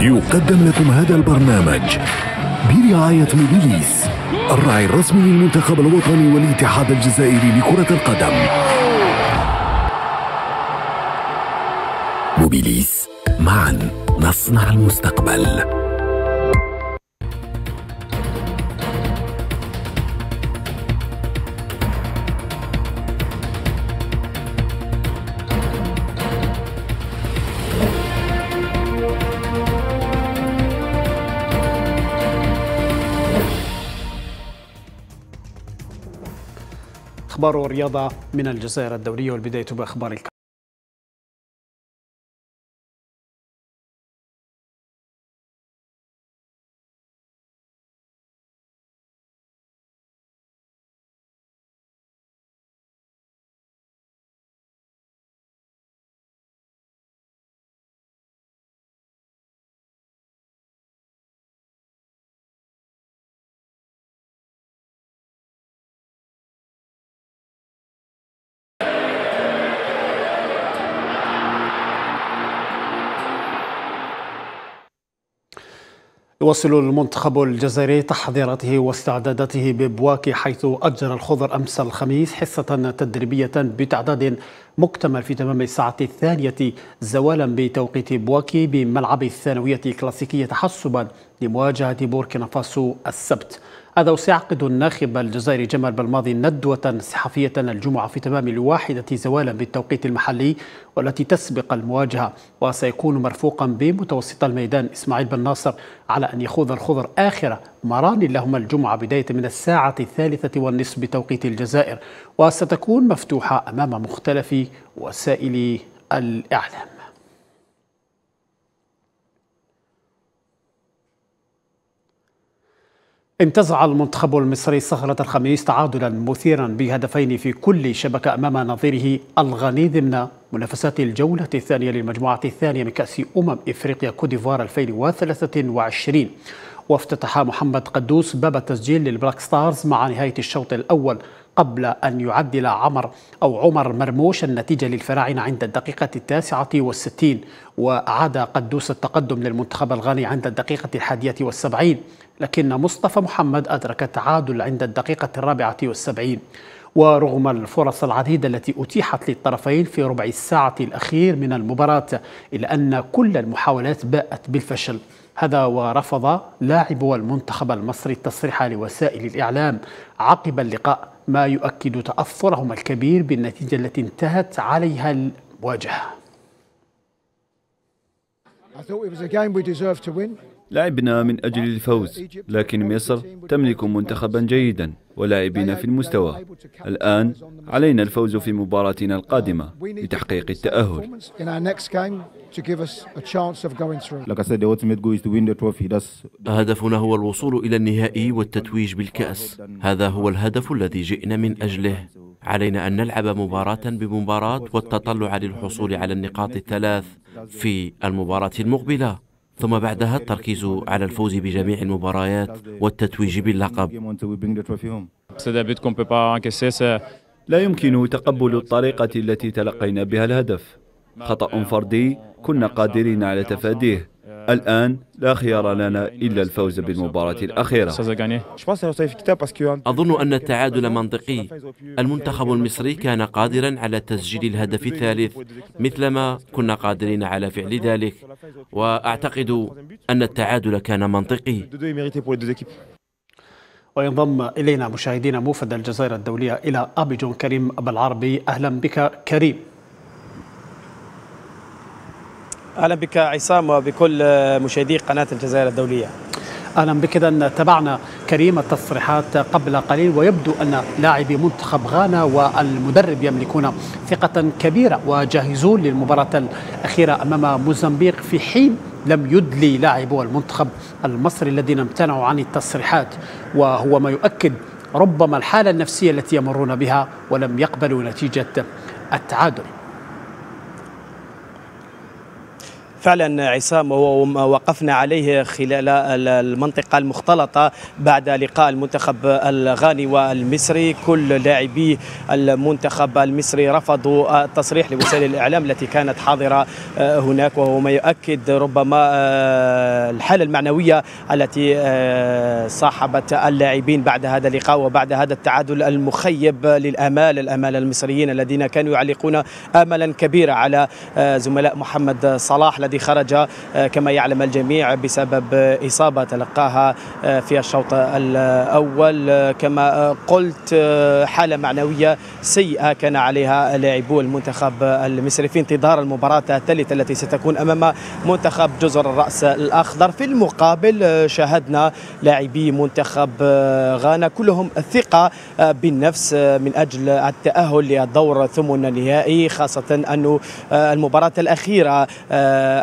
يقدم لكم هذا البرنامج برعاية موبيليس الراعي الرسمي للمنتخب الوطني والاتحاد الجزائري لكرة القدم. موبيليس معا نصنع المستقبل. أخبار الرياضة من الجزائر الدولية والبداية بأخبار الكرة. يواصل المنتخب الجزائري تحضيراته واستعداداته ببواكي حيث أجرى الخضر أمس الخميس حصة تدريبية بتعداد مكتمل في تمام الساعة الثانية زوالا بتوقيت بواكي بملعب الثانوية الكلاسيكية تحسبا لمواجهة بوركينا فاسو السبت. هذا وسيعقد الناخب الجزائري جمال بلماضي ندوة صحفية الجمعة في تمام الواحدة زوالا بالتوقيت المحلي والتي تسبق المواجهة وسيكون مرفوقا بمتوسط الميدان إسماعيل بن ناصر على أن يخوض الخضر آخر مران لهما الجمعة بداية من الساعة الثالثة والنصف بتوقيت الجزائر وستكون مفتوحة أمام مختلف وسائل الإعلام. انتزع المنتخب المصري صخرة الخميس تعادلا مثيرا بهدفين في كل شبكة أمام نظيره الغني ضمن منافسات الجولة الثانية للمجموعة الثانية من كأس أمم إفريقيا كوديفوار 2023 وافتتح محمد قدوس باب التسجيل لل Black Stars مع نهاية الشوط الأول قبل أن يعدل عمر أو عمر مرموش النتيجة للفراعنة عند الدقيقة التاسعة والستين وأعاد قدوس التقدم للمنتخب الغاني عند الدقيقة الحادية والسبعين. لكن مصطفى محمد أدرك التعادل عند الدقيقة الرابعة والسبعين ورغم الفرص العديدة التي أتيحت للطرفين في ربع الساعة الأخير من المباراة إلا أن كل المحاولات باءت بالفشل. هذا ورفض لاعبو المنتخب المصري التصريح لوسائل الإعلام عقب اللقاء ما يؤكد تأثرهم الكبير بالنتيجة التي انتهت عليها المواجهة لعبنا من أجل الفوز لكن مصر تملك منتخبا جيدا ولاعبين في المستوى. الآن علينا الفوز في مباراتنا القادمة لتحقيق التأهل. هدفنا هو الوصول إلى النهائي والتتويج بالكأس. هذا هو الهدف الذي جئنا من أجله. علينا أن نلعب مباراة بمباراة والتطلع للحصول على النقاط الثلاث في المباراة المقبلة. ثم بعدها التركيز على الفوز بجميع المباريات والتتويج باللقب. لا يمكن تقبل الطريقة التي تلقينا بها الهدف. خطأ فردي كنا قادرين على تفاديه. الآن لا خيار لنا إلا الفوز بالمباراة الأخيرة. أظن أن التعادل منطقي. المنتخب المصري كان قادرا على تسجيل الهدف الثالث مثلما كنا قادرين على فعل ذلك. وأعتقد أن التعادل كان منطقي. وينضم إلينا مشاهدينا موفد الجزائر الدولية إلى أبيجون كريم بالعربي. أهلا بك كريم. أهلا بك عصام وبكل مشاهدي قناة الجزائر الدولية. أهلا بك اذا. تابعنا كريم التصريحات قبل قليل ويبدو أن لاعبي منتخب غانا والمدرب يملكون ثقة كبيرة وجاهزون للمباراة الأخيرة أمام موزمبيق في حين لم يدلي لاعبو المنتخب المصري الذين امتنعوا عن التصريحات وهو ما يؤكد ربما الحالة النفسية التي يمرون بها ولم يقبلوا نتيجة التعادل. فعلا عصام وقفنا عليه خلال المنطقة المختلطة بعد لقاء المنتخب الغاني والمصري. كل لاعبي المنتخب المصري رفضوا التصريح لوسائل الإعلام التي كانت حاضرة آه، هناك وهو ما يؤكد ربما آه، الحالة المعنوية التي آه، صاحبت اللاعبين بعد هذا اللقاء وبعد هذا التعادل المخيب للآمال الآمال المصريين الذين كانوا يعلقون آملا كبيرة على زملاء محمد صلاح الذي خرج آه، كما يعلم الجميع بسبب إصابة تلقاها آه، في الشوط الأول. آه، كما قلت حالة معنوية سيئة كان عليها لاعبو المنتخب المصري في انتظار المباراة الثالثة التي ستكون أمام منتخب جزر الرأس الأخضر. في المقابل شاهدنا لاعبي منتخب غانا كلهم الثقة بالنفس من أجل التأهل للدور الثمن النهائي خاصة أن المباراة الأخيرة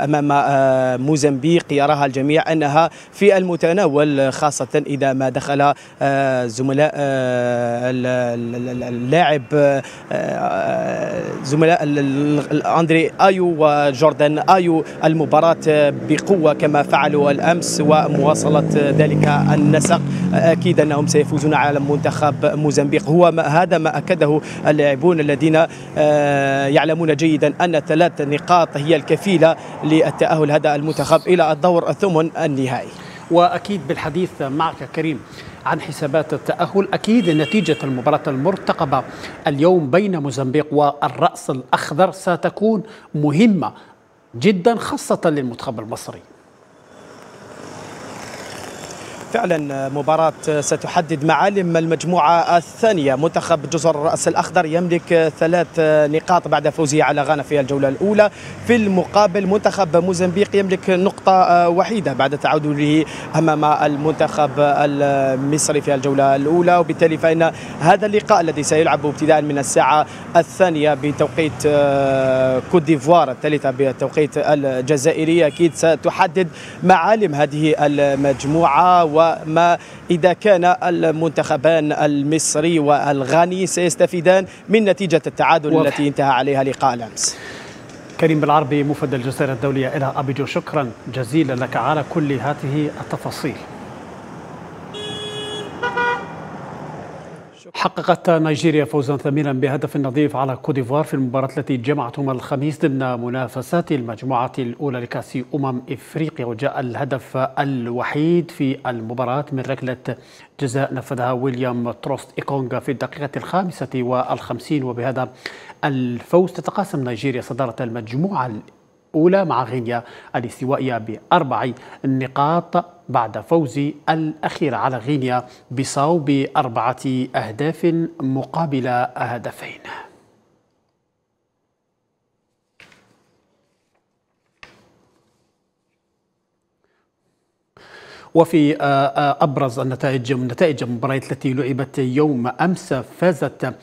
أمام آه، موزمبيق يراها الجميع أنها في المتناول خاصة إذا ما دخل آه، زملاء آه، اللاعب زملاء أندري آيو وجوردان آيو. المباراة بقوة كما فعلوا الأمس ومواصلة ذلك النسق. أكيد أنهم سيفوزون على منتخب موزمبيق. هو ما هذا ما أكده اللاعبون الذين يعلمون جيدا أن ثلاث نقاط هي الكفيلة للتأهل هذا المنتخب إلى الدور الثمن النهائي. وأكيد بالحديث معك كريم عن حسابات التأهل أكيد نتيجة المباراة المرتقبة اليوم بين موزمبيق والرأس الأخضر ستكون مهمة جدا خاصة للمنتخب المصري. فعلا مباراة ستحدد معالم المجموعة الثانية. منتخب جزر الرأس الأخضر يملك ثلاث نقاط بعد فوزه على غانا في الجولة الأولى. في المقابل منتخب موزمبيق يملك نقطة وحيدة بعد تعادله أمام المنتخب المصري في الجولة الأولى. وبالتالي فإن هذا اللقاء الذي سيلعب ابتداء من الساعة الثانية بتوقيت كوت ديفوار الثالثة بالتوقيت الجزائري أكيد ستحدد معالم هذه المجموعة. و وما إذا كان المنتخبان المصري والغاني سيستفيدان من نتيجة التعادل واضح. التي انتهى عليها لقاء الأمس كريم بالعربي مفد الجزائر الدولية إلى أبيجو شكرا جزيلا لك على كل هذه التفاصيل حققت نيجيريا فوزا ثمينا بهدف نظيف على كوديفوار في المباراة التي جمعتهم الخميس ضمن منافسات المجموعة الأولى لكأس أمم إفريقيا وجاء الهدف الوحيد في المباراة من ركلة جزاء. نفذها ويليام تروست إيكونغا في الدقيقة الخامسة والخمسين وبهذا الفوز تتقاسم نيجيريا صدارة المجموعة الأولى مع غينيا الاستوائية بأربع نقاط بعد فوز الأخير على غينيا بيساو بأربعة أهداف مقابل هدفين. وفي آه، آه، أبرز النتائج نتائج المباريات التي لعبت يوم أمس فازت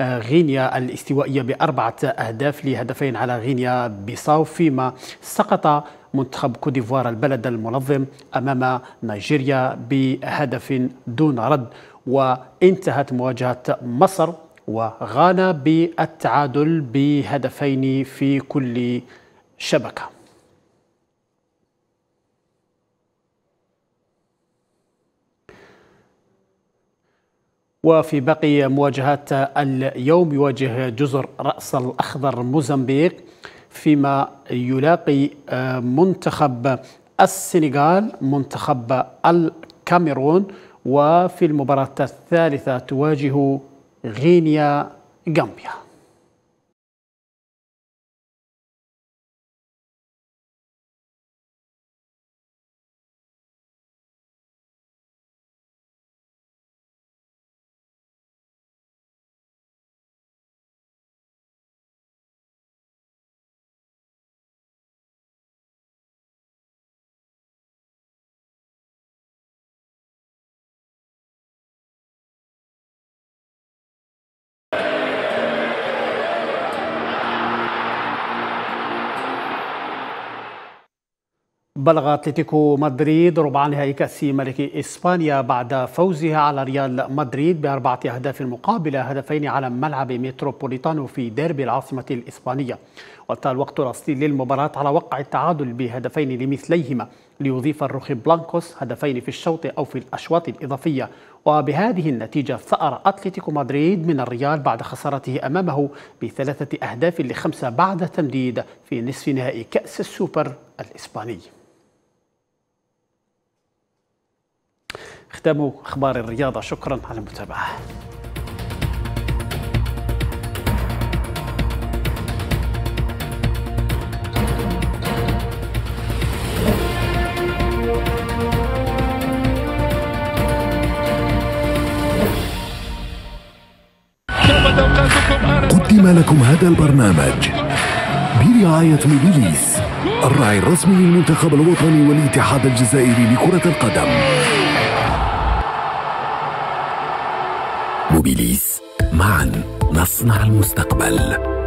آه، غينيا الاستوائية بأربعة أهداف لهدفين على غينيا بيساو فيما سقط منتخب كوديفوار البلد المنظم أمام نيجيريا بهدف دون رد وانتهت مواجهة مصر وغانا بالتعادل بهدفين في كل شبكة. وفي باقي مواجهات اليوم يواجه جزر رأس الأخضر موزمبيق فيما يلاقي آه، منتخب السنغال منتخب الكاميرون وفي المباراة الثالثة تواجه غينيا غامبيا. بلغ أتلتيكو مدريد ربع نهائي كأس ملك إسبانيا بعد فوزها على ريال مدريد بأربعة أهداف مقابل هدفين على ملعب متروبوليتانو في ديربي العاصمة الإسبانية. وانتهى الوقت الأصلي للمباراة على وقع التعادل بهدفين لمثلهما ليضيف الروخي بلانكوس هدفين في الشوط أو في الأشواط الإضافية. وبهذه النتيجة ثأر أتلتيكو مدريد من الريال بعد خسارته أمامه بثلاثة أهداف لخمسة بعد تمديد في نصف نهائي كأس السوبر الإسباني. ختام أخبار الرياضة. شكرا على المتابعة. قدم لكم هذا البرنامج برعاية ميديليس الراعي الرسمي للمنتخب الوطني والاتحاد الجزائري لكرة القدم. معا. نصنع المستقبل.